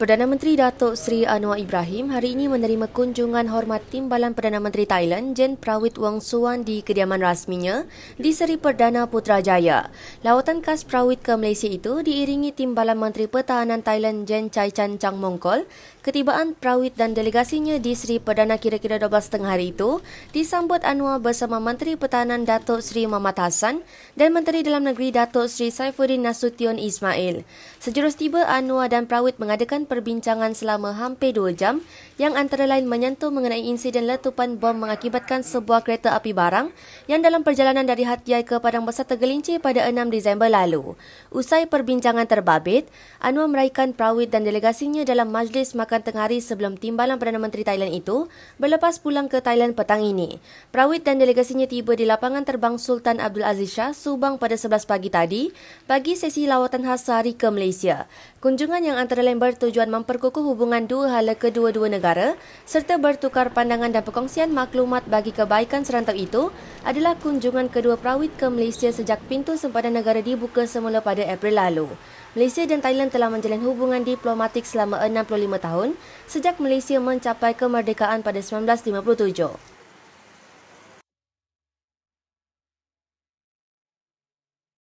Perdana Menteri Datuk Seri Anwar Ibrahim hari ini menerima kunjungan hormat Timbalan Perdana Menteri Thailand Jen Prawit Wong Suwan di kediaman rasminya di Seri Perdana Putrajaya. Lawatan khas Prawit ke Malaysia itu diiringi Timbalan Menteri Pertahanan Thailand Jen Chai Chan Chang Mongkol. Ketibaan Prawit dan delegasinya di Seri Perdana kira-kira 12 hari itu disambut Anwar bersama Menteri Pertahanan Datuk Seri Muhammad Hassan dan Menteri Dalam Negeri Datuk Seri Saifuddin Nasution Ismail. Sejurus tiba Anwar dan Prawit mengadakan perbincangan selama hampir dua jam yang antara lain menyentuh mengenai insiden letupan bom mengakibatkan sebuah kereta api barang yang dalam perjalanan dari Hatiai ke Padang Besar Tergelincir pada 6 Disember lalu. Usai perbincangan terbabit, Anwar meraihkan Prawit dan delegasinya dalam majlis makan tengah hari sebelum timbalan Perdana Menteri Thailand itu berlepas pulang ke Thailand petang ini. Prawit dan delegasinya tiba di lapangan terbang Sultan Abdul Aziz Shah, Subang pada 11 pagi tadi bagi sesi lawatan khas sehari ke Malaysia. Kunjungan yang antara lain bertujuan bertujuan memperkukuh hubungan dua hala kedua-dua negara serta bertukar pandangan dan perkongsian maklumat bagi kebaikan serantau itu adalah kunjungan kedua Prawit ke Malaysia sejak pintu sempadan negara dibuka semula pada April lalu. Malaysia dan Thailand telah menjalin hubungan diplomatik selama 65 tahun sejak Malaysia mencapai kemerdekaan pada 1957.